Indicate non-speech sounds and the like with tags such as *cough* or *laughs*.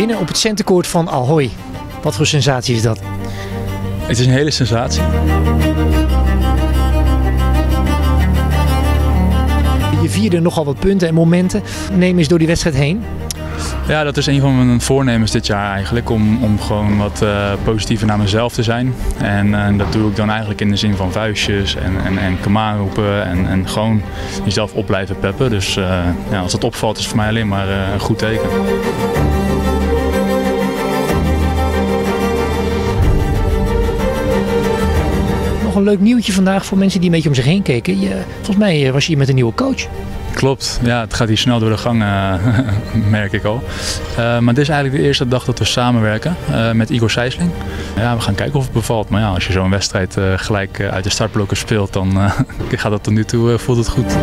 winnen op het centercourt van Ahoy. Wat voor sensatie is dat? Het is een hele sensatie. Je vierde nogal wat punten en momenten. Neem eens door die wedstrijd heen. Ja, dat is een van mijn voornemens dit jaar eigenlijk. Om, om gewoon wat uh, positiever naar mezelf te zijn. En, en, dat doe ik dan eigenlijk in de zin van vuistjes en, en, en kamaan roepen. En, en gewoon jezelf op blijven peppen. Dus uh, ja, als dat opvalt is het voor mij alleen maar een goed teken. Nog een leuk nieuwtje vandaag voor mensen die een beetje om zich heen keken. Je, volgens mij was je hier met een nieuwe coach. Klopt, ja, het gaat hier snel door de gang, uh, *laughs* merk ik al. Uh, maar dit is eigenlijk de eerste dag dat we samenwerken met Igor Sijsling. Ja, we gaan kijken of het bevalt. Maar ja, als je zo'n wedstrijd gelijk uit de startblokken speelt, dan *laughs* gaat dat tot nu toe voelt het goed.